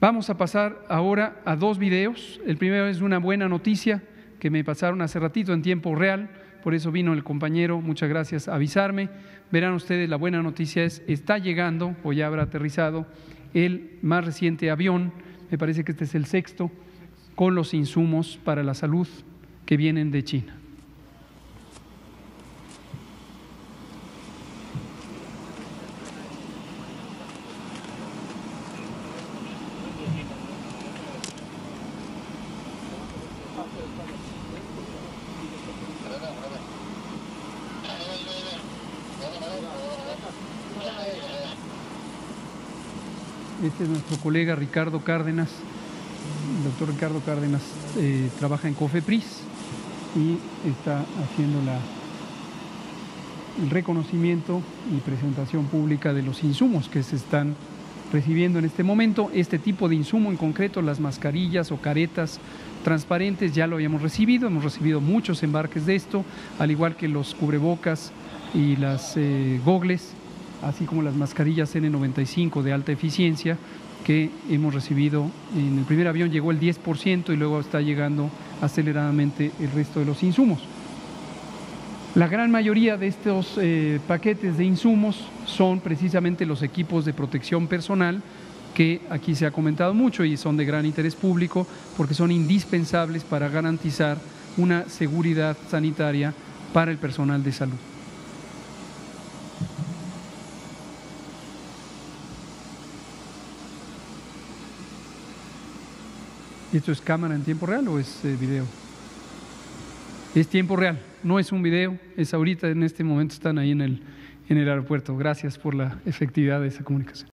Vamos a pasar ahora a dos videos. El primero es una buena noticia que me pasaron hace ratito en tiempo real, por eso vino el compañero, muchas gracias, a avisarme. Verán ustedes, la buena noticia es, está llegando o ya habrá aterrizado el más reciente avión, me parece que este es el sexto, con los insumos para la salud que vienen de China. Este es nuestro colega Ricardo Cárdenas. El doctor Ricardo Cárdenas eh, trabaja en COFEPRIS y está haciendo la, el reconocimiento y presentación pública de los insumos que se están recibiendo en este momento. Este tipo de insumo en concreto, las mascarillas o caretas transparentes, ya lo habíamos recibido. Hemos recibido muchos embarques de esto, al igual que los cubrebocas y las eh, gogles así como las mascarillas N95 de alta eficiencia que hemos recibido. En el primer avión llegó el 10% y luego está llegando aceleradamente el resto de los insumos. La gran mayoría de estos eh, paquetes de insumos son precisamente los equipos de protección personal que aquí se ha comentado mucho y son de gran interés público porque son indispensables para garantizar una seguridad sanitaria para el personal de salud. ¿Y esto es cámara en tiempo real o es eh, video? Es tiempo real, no es un video, es ahorita, en este momento están ahí en el, en el aeropuerto. Gracias por la efectividad de esa comunicación.